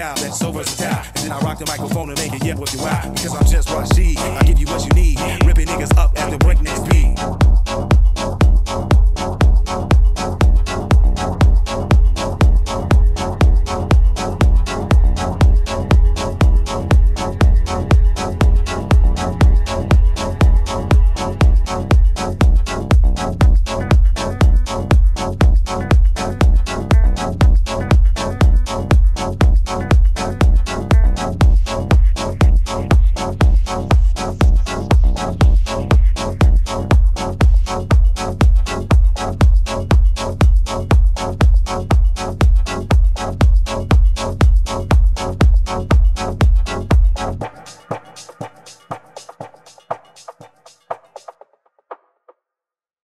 style that's so versatile. And then I rock the microphone and make it yep with you out. Because I'm just Rashid. I give you what you need. Ripping niggas up at the breakneck speed.